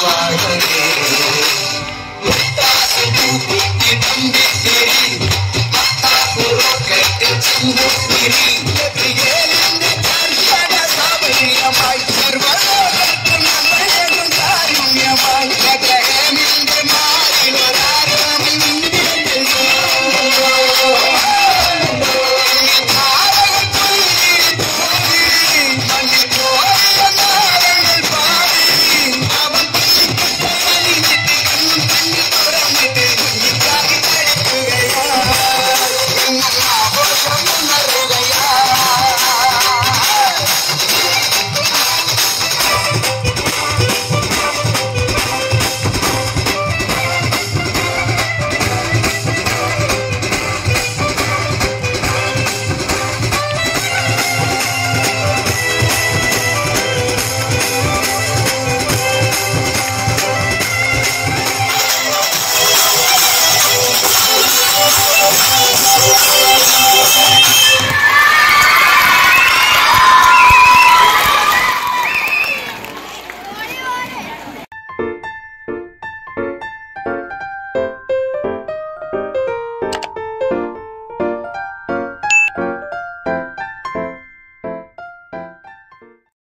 vai morrer.